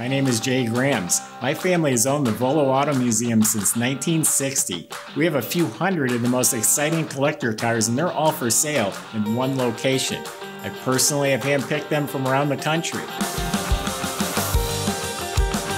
My name is Jay Grams. My family has owned the Volo Auto Museum since 1960. We have a few hundred of the most exciting collector cars, and they're all for sale in one location. I personally have handpicked them from around the country.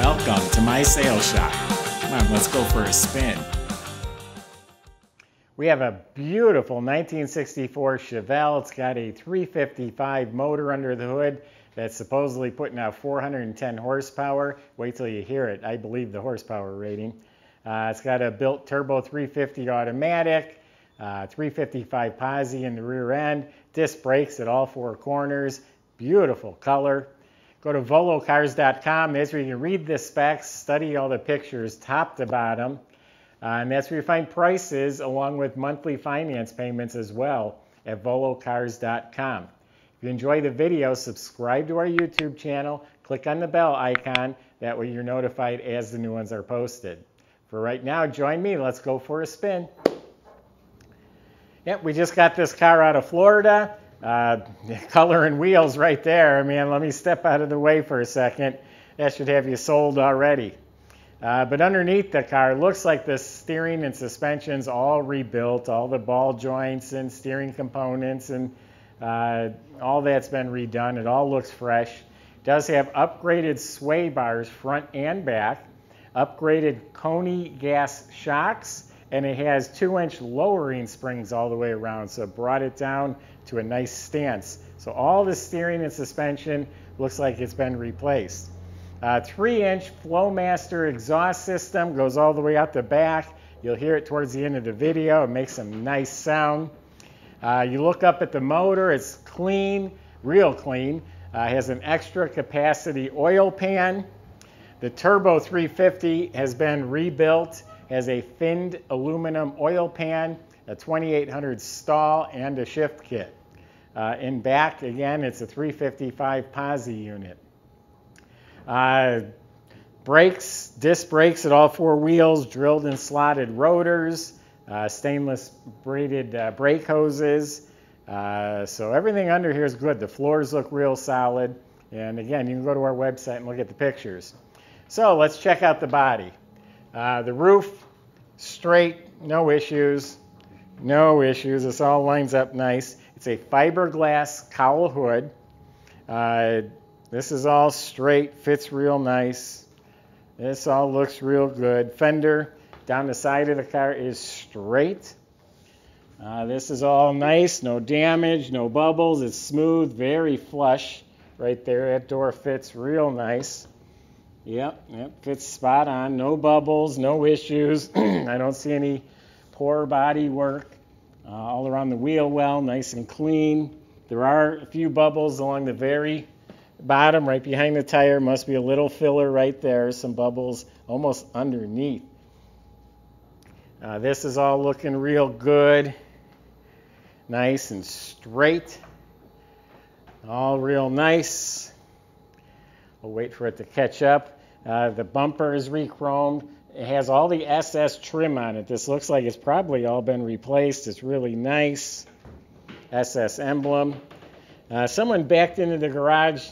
Welcome to my sales shop. Come on, let's go for a spin. We have a beautiful 1964 Chevelle. It's got a 355 motor under the hood that's supposedly putting out 410 horsepower. Wait till you hear it. I believe the horsepower rating. Uh, it's got a built turbo 350 automatic, uh, 355 posi in the rear end, disc brakes at all four corners, beautiful color. Go to volocars.com. That's where you can read the specs, study all the pictures top to bottom. Uh, and that's where you find prices along with monthly finance payments as well at volocars.com. If you enjoy the video, subscribe to our YouTube channel, click on the bell icon, that way you're notified as the new ones are posted. For right now, join me, let's go for a spin. Yep, we just got this car out of Florida. Uh, color and wheels right there. I mean, let me step out of the way for a second. That should have you sold already. Uh, but underneath the car, looks like the steering and suspension's all rebuilt, all the ball joints and steering components and uh, all that's been redone. It all looks fresh. It does have upgraded sway bars front and back, upgraded Koni gas shocks, and it has two inch lowering springs all the way around. So brought it down to a nice stance. So all the steering and suspension looks like it's been replaced. Uh, three inch Flowmaster exhaust system goes all the way out the back. You'll hear it towards the end of the video. It makes some nice sound. Uh, you look up at the motor, it's clean, real clean. Uh, has an extra capacity oil pan. The Turbo 350 has been rebuilt, has a finned aluminum oil pan, a 2800 stall, and a shift kit. Uh, in back, again, it's a 355 posi unit. Uh, brakes, disc brakes at all four wheels, drilled and slotted rotors, uh, stainless braided uh, brake hoses. Uh, so everything under here is good. The floors look real solid. And again, you can go to our website and look at the pictures. So let's check out the body. Uh, the roof, straight, no issues. No issues. This all lines up nice. It's a fiberglass cowl hood. Uh, this is all straight, fits real nice. This all looks real good. Fender down the side of the car is straight. Uh, this is all nice, no damage, no bubbles. It's smooth, very flush right there. That door fits real nice. Yep, yep, fits spot on. No bubbles, no issues. I don't see any poor body work. Uh, all around the wheel well, nice and clean. There are a few bubbles along the very bottom, right behind the tire. Must be a little filler right there. Some bubbles almost underneath. Uh, this is all looking real good. Nice and straight. All real nice. We'll wait for it to catch up. Uh, the bumper is re-chromed. It has all the SS trim on it. This looks like it's probably all been replaced. It's really nice. SS emblem. Uh, someone backed into the garage.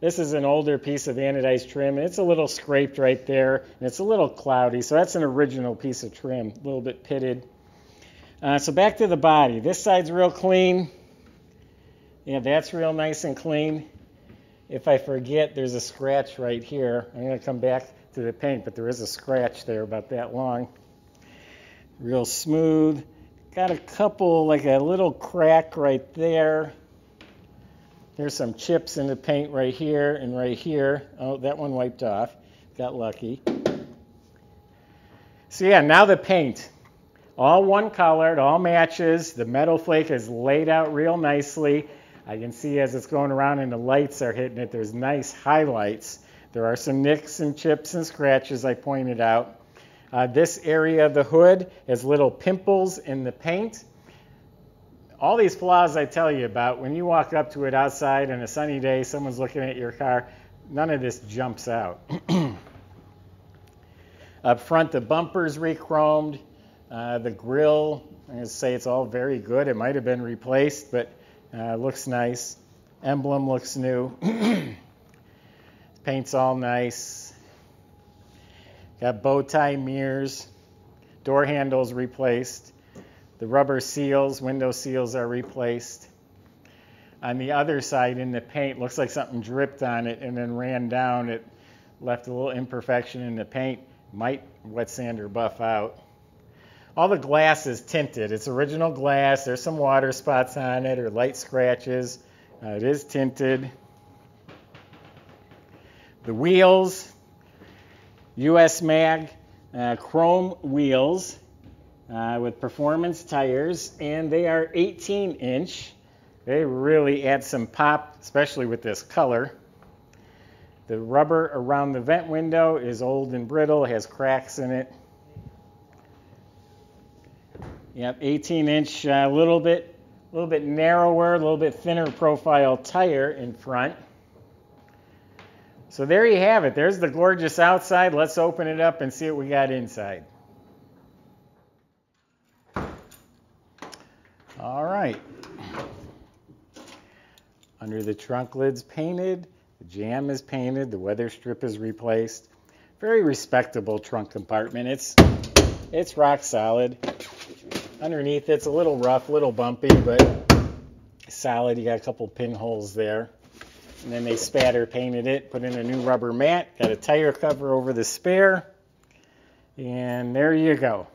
This is an older piece of anodized trim, and it's a little scraped right there, and it's a little cloudy. So that's an original piece of trim, a little bit pitted. Uh, so back to the body. This side's real clean. Yeah, that's real nice and clean. If I forget, there's a scratch right here. I'm going to come back to the paint, but there is a scratch there about that long. Real smooth. Got a couple, like a little crack right there. Here's some chips in the paint right here and right here. Oh, that one wiped off. Got lucky. So yeah, now the paint. All one colored, all matches. The metal flake is laid out real nicely. I can see as it's going around and the lights are hitting it, there's nice highlights. There are some nicks and chips and scratches I pointed out. Uh, this area of the hood has little pimples in the paint all these flaws I tell you about, when you walk up to it outside on a sunny day, someone's looking at your car, none of this jumps out. up front, the bumper's re-chromed. Uh, the grill, I'm going to say it's all very good. It might have been replaced, but uh, looks nice. Emblem looks new. Paint's all nice. Got bow tie mirrors. Door handles replaced. The rubber seals, window seals are replaced. On the other side in the paint, looks like something dripped on it and then ran down. It left a little imperfection in the paint. Might wet sand or buff out. All the glass is tinted. It's original glass. There's some water spots on it or light scratches. Uh, it is tinted. The wheels, US Mag uh, chrome wheels uh, with performance tires, and they are 18 inch. They really add some pop, especially with this color. The rubber around the vent window is old and brittle, has cracks in it. Yep, 18 inch, a uh, little bit, a little bit narrower, a little bit thinner profile tire in front. So there you have it. There's the gorgeous outside. Let's open it up and see what we got inside. All right. Under the trunk lid's painted, the jam is painted, the weather strip is replaced. Very respectable trunk compartment. It's it's rock solid. Underneath it's a little rough, little bumpy, but solid. You got a couple pinholes there. And then they spatter painted it, put in a new rubber mat, got a tire cover over the spare, and there you go.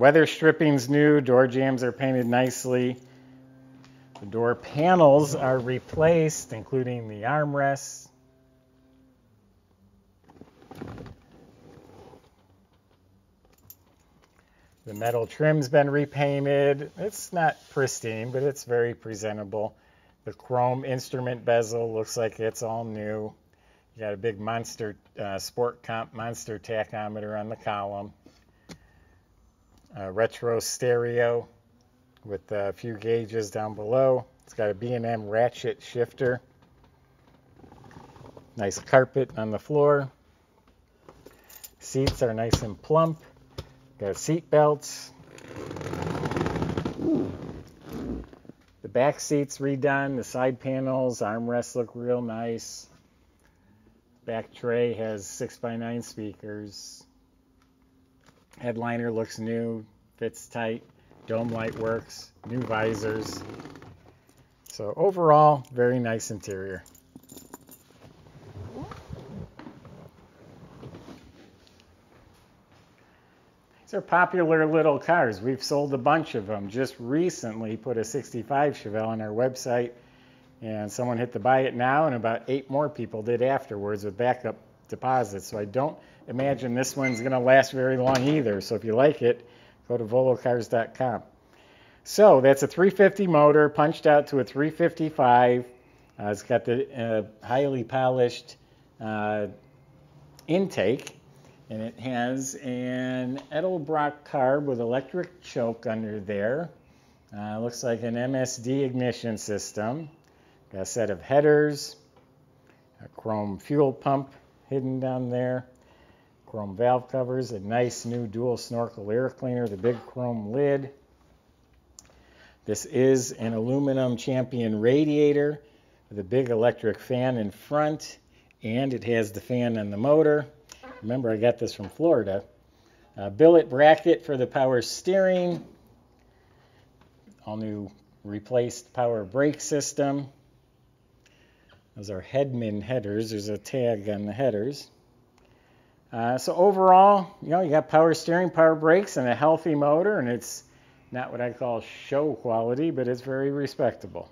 Weather stripping's new, door jams are painted nicely. The door panels are replaced, including the armrests. The metal trim's been repainted. It's not pristine, but it's very presentable. The chrome instrument bezel looks like it's all new. You got a big monster uh, sport comp monster tachometer on the column. A retro stereo with a few gauges down below. It's got a B&M ratchet shifter. Nice carpet on the floor. Seats are nice and plump. Got seat belts. The back seats redone. The side panels, armrests look real nice. Back tray has 6x9 speakers. Headliner looks new, fits tight. Dome light works, new visors. So overall, very nice interior. These are popular little cars. We've sold a bunch of them. Just recently put a 65 Chevelle on our website, and someone hit the buy it now, and about eight more people did afterwards with backup deposits. So I don't imagine this one's going to last very long either. So if you like it, go to volocars.com. So that's a 350 motor punched out to a 355. Uh, it's got the uh, highly polished uh, intake and it has an Edelbrock carb with electric choke under there. Uh, looks like an MSD ignition system. Got a set of headers, a chrome fuel pump hidden down there, chrome valve covers, a nice new dual snorkel air cleaner, the big chrome lid. This is an aluminum champion radiator with a big electric fan in front, and it has the fan on the motor. Remember, I got this from Florida. Uh, billet bracket for the power steering. All new replaced power brake system. Those are Hedman headers. There's a tag on the headers. Uh, so overall, you know, you got power steering, power brakes, and a healthy motor, and it's not what I call show quality, but it's very respectable.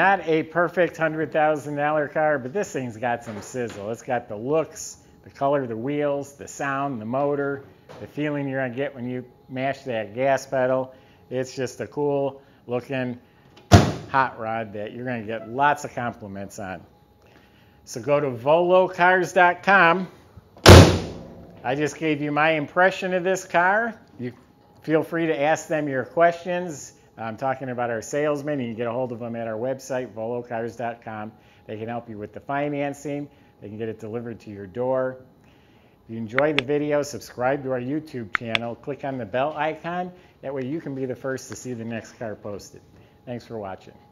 Not a perfect $100,000 car, but this thing's got some sizzle. It's got the looks, the color of the wheels, the sound, the motor, the feeling you're going to get when you mash that gas pedal. It's just a cool looking hot rod that you're going to get lots of compliments on. So go to volocars.com. I just gave you my impression of this car. You feel free to ask them your questions. I'm talking about our salesman. You can get a hold of them at our website, volocars.com. They can help you with the financing. They can get it delivered to your door. If you enjoy the video, subscribe to our YouTube channel. Click on the bell icon. That way you can be the first to see the next car posted. Thanks for watching.